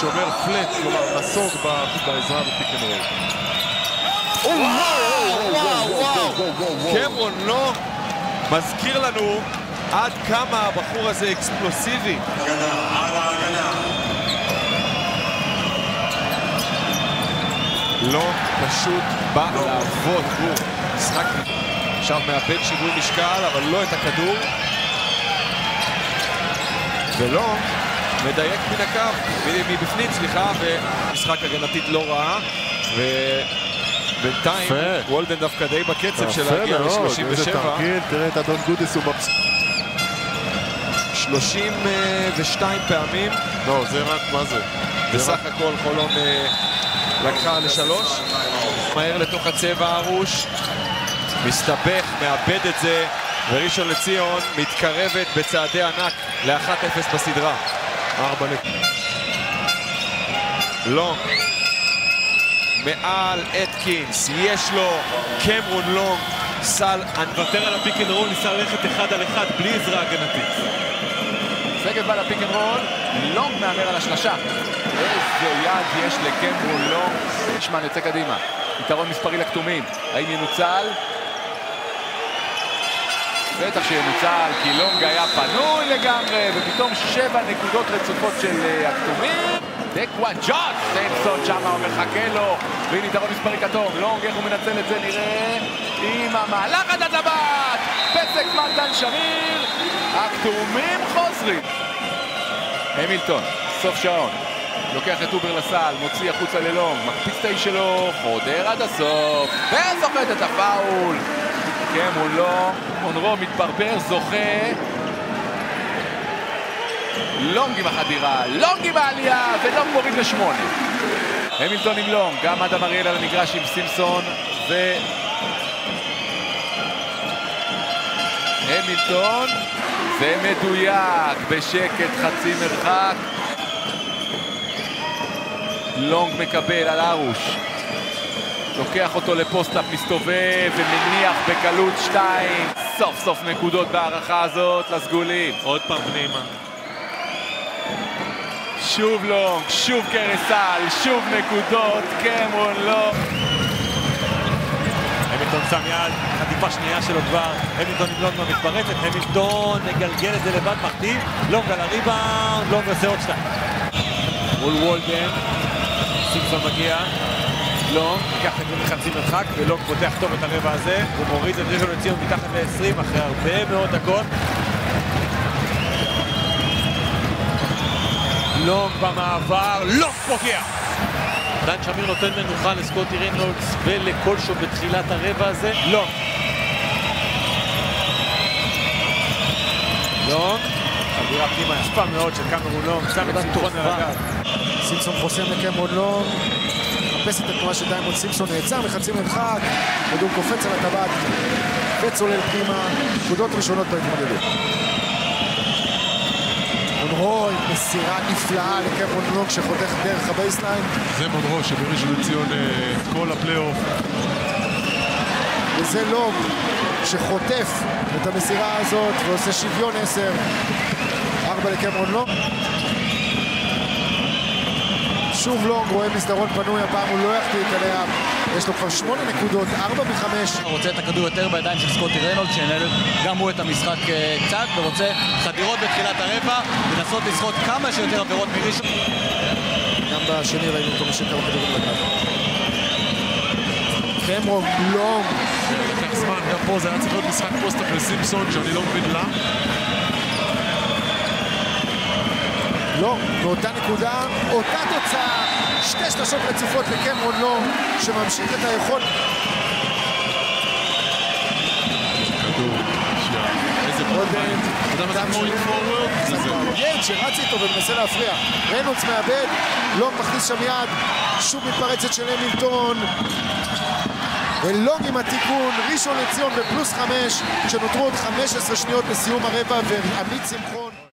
שומר flat, כלומר נסוג בעזרה בפיק אנד רול. וואו, וואו, קמרון לא מזכיר לנו עד כמה הבחור הזה אקספלוסיבי. לא פשוט בא לעבוד, גור. משחק עכשיו מאבד שיווי משקל, אבל לא את הכדור. ולא מדייק מן הקו, מבפנים, סליחה, ומשחק הגנתית לא רע. ובינתיים וולדן דווקא די בקצב של להגיע ל-37. איזה תרגיל, תראה את אדון גודיס, הוא מבסוט. 32 פעמים. לא, זה רק, מה זה? בסך הכל חולון לקחה לשלוש. מהר לתוך הצבע הרוש. מסתבך, מאבד את זה, וראשון לציון מתקרבת בצעדי ענק ל-1-0 בסדרה. ארבע נקודות. לא. מעל אתקינס, יש לו קמרון לונג, סל... מוותר על הפיק אנד רול, ניסה ללכת אחד על אחד בלי עזרה הגנתית. שגב בא לפיק אנד רול, לונג מהמר על השלשה. איזה יד יש לקמרון לונג. נשמן יוצא קדימה. יתרון מספרי לכתומים. האם ינוצל? בטח שינוצל, כי לונג היה פנוי לגמרי, ופתאום שבע נקודות רצופות של הכתומים. דקוואן ג'ון, סימפסון שמה מחכה לו, והנה יתרון מספרי כתום. לונג, איך הוא מנצל את זה נראה עם המהלך עד הטבעת! פסק דן שמיר, הכתומים חוזרים. המילטון, סוף שעון. לוקח את אובר לסל, מוציא החוצה ללונג, מקפיץ את האיש שלו, חודר עד הסוף, וסוחט את הפאול. כן, מולו, מונרו מתברבר, זוכה. לונג עם החדירה, לונג עם העלייה, ולונג מוריד לשמונה. המילטון עם לונג, גם אדם אריאל על המגרש עם סימפסון, ו... המילטון, ומדויק, בשקט, חצי מרחק. לונג מקבל על ארוש. לוקח אותו לפוסט-אפ, מסתובב ומניח בקלות שתיים. סוף סוף נקודות בהערכה הזאת לסגולים. עוד פעם פנימה. שוב לונג, שוב קרסל, שוב נקודות, קמרון לא. המילטון שם יד, חטיפה שנייה שלו כבר, המילטון עם לונג במתפרצת, המילטון מגלגל את זה לבד, מחטיא, לונג על הריבאונד, לונג עושה עוד שתיים. מול וולדן, סימפסון מגיע, לונג, ייקח את זה מחצי מרחק, ולונג פותח טוב את הרבע הזה, הוא מוריד את ראשון לציון מתחת ל-20 אחרי הרבה מאוד דקות. לונג במעבר, לונג פוגע! דן שמיר נותן מנוחה לסקוטי ריינולדס ולקולשו בתחילת הרבע הזה. לונג. לונג. חדירה פנימה יפה מאוד של קמרון לונג, שם את סימפסון על הגב. סימפסון חוסם לקמרון לונג. מחפש את התנועה של דיימון סימפסון, נעצר מחצי מרחק, כדור קופץ על הטבעת וצולל פנימה, נקודות ראשונות בהתמודדות. מונרו עם מסירה נפלאה לקמרון לונג שחותך דרך ה baseline. זה מונרו שבראשון לציון את כל הפלייאוף. וזה לונג שחוטף את המסירה הזאת ועושה שוויון עשר. ארבע לקמרון לונג. שוב לונג רואה מסדרון פנוי, הפעם הוא לא יחטיא את עליה. יש לו כבר שמונה נקודות, ארבע מחמש. הוא רוצה את הכדור יותר בידיים של סקוטי ריינולד, שינהל גם הוא את המשחק קצת, ורוצה חדירות בתחילת הרבע, לנסות לסחוט כמה שיותר עבירות מראשון. גם בשני ראינו אותו משאיר כמה כדורים לגב. קמרון לונג. לקח זמן, גם פה זה היה צריך להיות משחק post-up לסימפסון, שאני לא מבין למה. לא, באותה נקודה, אותה תוצאה, שתי שלשות רצופות לקמרון לונג, שממשיך את היכול... כדור, שנייה. איזה עודד, אתה יודע מה זה כמו אינפורוורד? זה זה. ילד שרץ איתו ומנסה להפריע. ריינולדס מאבד, לונג מכניס שם יד, שוב מתפרצת של המילטון. ולונג עם התיקון, ראשון לציון בפלוס חמש, כשנותרו עוד 15 שניות לסיום הרבע, ועמית שמחון